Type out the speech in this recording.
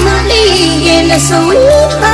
One family in the sweet harmony